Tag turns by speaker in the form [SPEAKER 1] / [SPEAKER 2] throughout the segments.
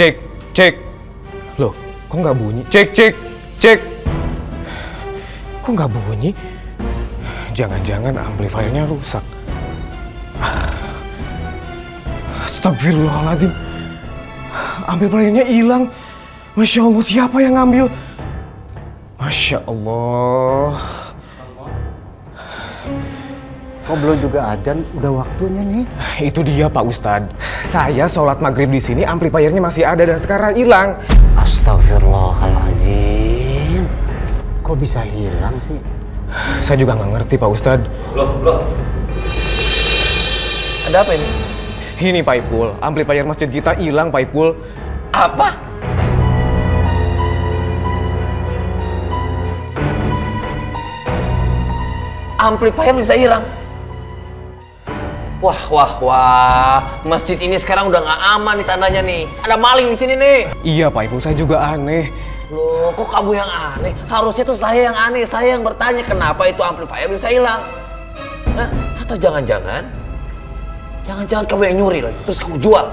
[SPEAKER 1] Cek. Loh, kok nggak bunyi? Cek, cek, cek. Kok nggak bunyi? Jangan-jangan amplifiernya rusak. Astagfirullahaladzim. Amplifiernya hilang. Masya Allah, siapa yang ngambil? Masya Allah.
[SPEAKER 2] Kok belum juga ajan? Udah waktunya nih.
[SPEAKER 1] Itu dia Pak Ustadz. Saya sholat maghrib di sini, amplifiernya masih ada dan sekarang hilang.
[SPEAKER 2] Astagfirullahaladzim. Kok bisa hilang sih?
[SPEAKER 1] Saya juga nggak ngerti Pak Ustadz.
[SPEAKER 3] Loh, loh. Ada apa ini?
[SPEAKER 1] Ini Pak Ipul, amplifier masjid kita hilang Pak Ipul.
[SPEAKER 3] Apa? Amplifier bisa hilang. Wah, wah, wah. Masjid ini sekarang udah nggak aman nih tandanya nih. Ada maling di sini nih.
[SPEAKER 1] Iya Pak Ipul, saya juga aneh.
[SPEAKER 3] Loh, kok kamu yang aneh? Harusnya tuh saya yang aneh. Saya yang bertanya kenapa itu amplifier bisa hilang. Hah? Atau jangan-jangan, jangan-jangan kamu yang nyuri lagi, terus kamu jual.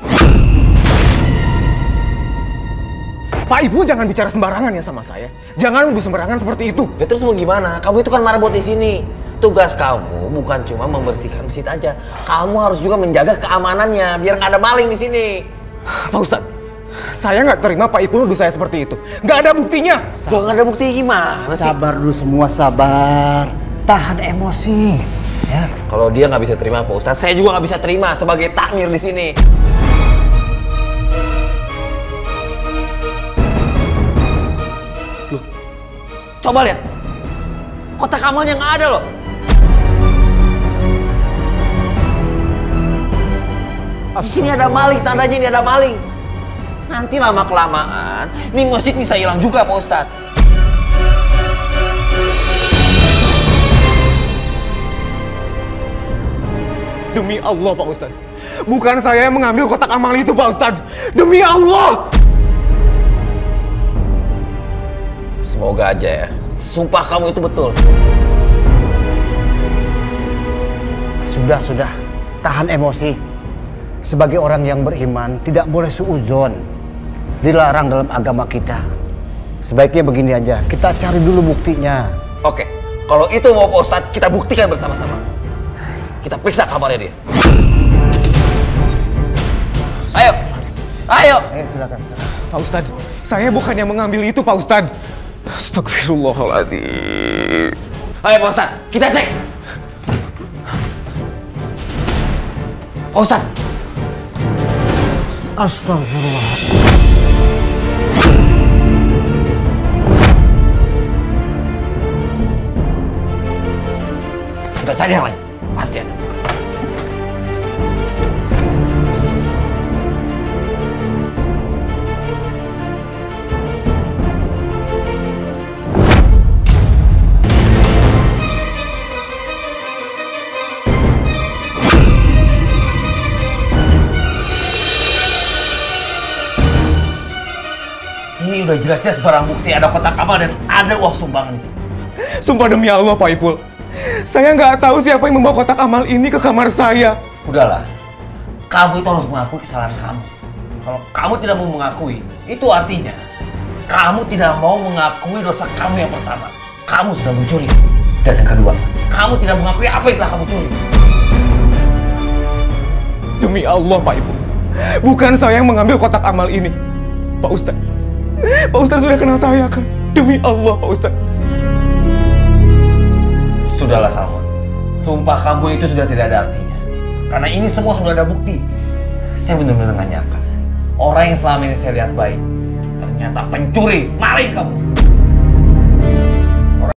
[SPEAKER 1] Pak Ipul jangan bicara sembarangan ya sama saya. Jangan nuduh sembarangan seperti itu.
[SPEAKER 3] Ya terus mau gimana? Kamu itu kan marbot di sini. Tugas kamu bukan cuma membersihkan masjid aja. Kamu harus juga menjaga keamanannya biar nggak ada maling di sini.
[SPEAKER 1] Pak Ustadz, saya nggak terima Pak Ipul nuduh saya seperti itu. Nggak ada buktinya.
[SPEAKER 3] Loh nggak ada bukti gimana sih?
[SPEAKER 2] Sabar dulu semua sabar. Tahan emosi. Ya.
[SPEAKER 3] Kalau dia nggak bisa terima Pak Ustadz, saya juga nggak bisa terima sebagai takmir di sini. Loh, coba lihat. Kotak amalnya nggak ada loh. Di sini ada maling, tandanya ini ada maling. Nanti lama kelamaan, ini masjid bisa hilang juga Pak Ustadz.
[SPEAKER 1] Demi Allah Pak Ustadz. Bukan saya yang mengambil kotak amal itu Pak Ustadz. Demi Allah.
[SPEAKER 3] Semoga aja ya. Sumpah kamu itu betul.
[SPEAKER 2] Sudah, sudah. Tahan emosi. Sebagai orang yang beriman, tidak boleh suuzon. Dilarang dalam agama kita. Sebaiknya begini aja, kita cari dulu buktinya.
[SPEAKER 3] Oke, kalau itu mau Pak Ustadz, kita buktikan bersama-sama. Kita periksa kamarnya dia. Ayo, ayo.
[SPEAKER 2] Eh, silakan.
[SPEAKER 1] Pak Ustadz, saya bukan yang mengambil itu Pak Ustadz. Astagfirullahaladzim.
[SPEAKER 3] Ayo Pak Ustadz, kita cek. Pak Ustadz,
[SPEAKER 2] Astagfirullah.
[SPEAKER 3] kita cari yang lain. Pasti ada. Ini udah jelas-jelas barang bukti ada kotak amal dan ada uang sumbangan di sini.
[SPEAKER 1] Sumpah demi Allah Pak Ipul. Saya nggak tahu siapa yang membawa kotak amal ini ke kamar saya.
[SPEAKER 3] Udahlah, kamu itu harus mengakui kesalahan kamu. Kalau kamu tidak mau mengakui, itu artinya kamu tidak mau mengakui dosa kamu yang pertama. Kamu sudah mencuri. Dan yang kedua, kamu tidak mengakui apa yang telah kamu curi.
[SPEAKER 1] Demi Allah Pak Ipul. Bukan saya yang mengambil kotak amal ini. Pak Ustadz. Pak Ustadz sudah kenal saya kan? Demi Allah Pak Ustadz.
[SPEAKER 3] Sudahlah Salmon, sumpah kamu itu sudah tidak ada artinya. Karena ini semua sudah ada bukti. Saya benar-benar nggak nyangka. Orang yang selama ini saya lihat baik, ternyata pencuri, maling kamu.